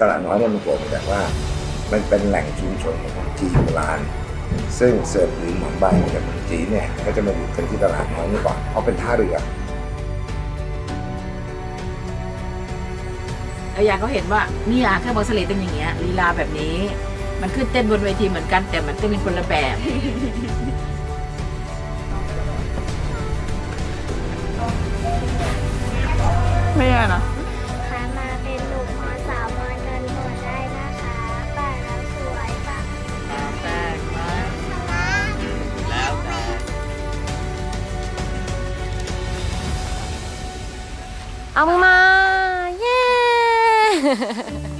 ตลาดน้อยเนี่ยมันเกิดมาจากว่า มันเป็นแหล่งชุมชนของคนจีนโบราณซึ่งเสิร์ฟหรือหมอนใบมาจากเมืองจีนเนี่ยก็จะมาอยู่กันที่ตลาดน้อยนี่ก่อนเพราะเป็นท่าเรือแล้วยายเขาเห็นว่านี่อะเครื่องบอลสเลตเป็นอย่างเงี้ยลีลาแบบนี้ มันขึ้นเต้นบนเวทีเหมือนกันแต่มันเต้นเป็นคนละแบบไม่ใช่นะค่ะ Ang ma! Yeah!